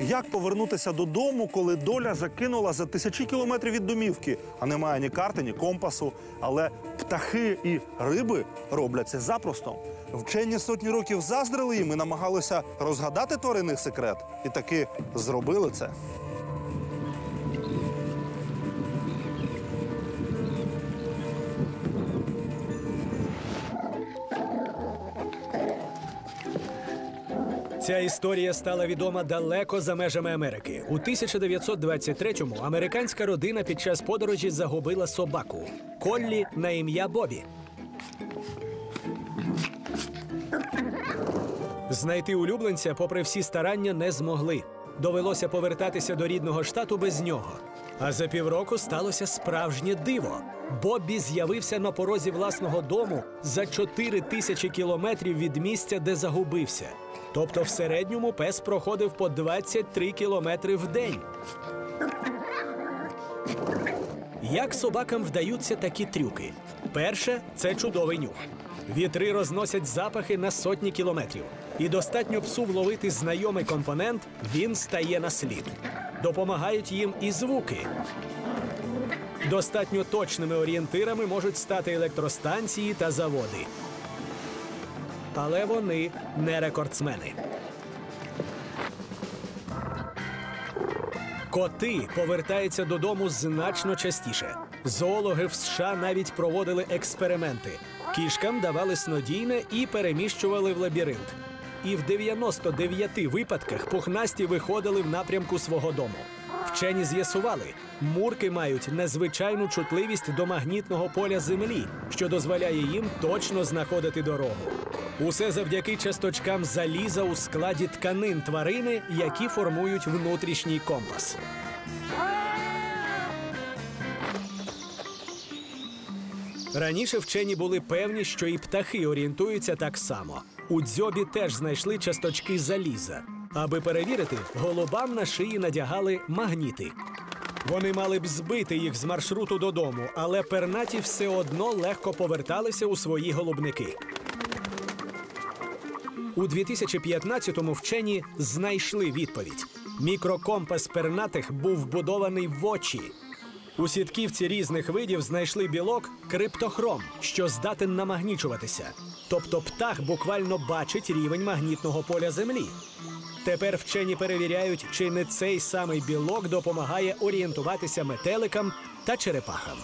Як повернутися додому, коли доля закинула за тисячі кілометрів від домівки, а немає ні карти, ні компасу. Але птахи і риби роблять це запросто. Вчені сотні років заздрили їм і намагалися розгадати тваринний секрет. І таки зробили це. Ця історія стала відома далеко за межами Америки. У 1923-му американська родина під час подорожі загубила собаку Коллі на ім'я Бобі. Знайти улюбленця, попри всі старання, не змогли. Довелося повертатися до рідного штату без нього. А за півроку сталося справжнє диво. Бобі з'явився на порозі власного дому за 4 тисячі кілометрів від місця, де загубився. Тобто в середньому пес проходив по 23 кілометри в день. Як собакам вдаються такі трюки? Перше це чудовий нюх. Вітри розносять запахи на сотні кілометрів. І достатньо псу вловити знайомий компонент, він стає на слід. Допомагають їм і звуки. Достатньо точними орієнтирами можуть стати електростанції та заводи. Але вони не рекордсмени. Коти повертаються додому значно частіше. Зоологи в США навіть проводили експерименти. Кішкам давали снодійне і переміщували в лабіринт. І в 99 випадках пухнасті виходили в напрямку свого дому. Вчені з'ясували, мурки мають незвичайну чутливість до магнітного поля землі, що дозволяє їм точно знаходити дорогу. Усе завдяки часточкам заліза у складі тканин тварини, які формують внутрішній компас. Раніше вчені були певні, що і птахи орієнтуються так само. У дзьобі теж знайшли часточки заліза. Аби перевірити, голубам на шиї надягали магніти. Вони мали б збити їх з маршруту додому, але пернаті все одно легко поверталися у свої голубники. У 2015-му вчені знайшли відповідь. Мікрокомпас пернатих був вбудований в очі. У сітківці різних видів знайшли білок криптохром, що здатен намагнічуватися. Тобто птах буквально бачить рівень магнітного поля Землі. Тепер вчені перевіряють, чи не цей самий білок допомагає орієнтуватися метеликам та черепахам.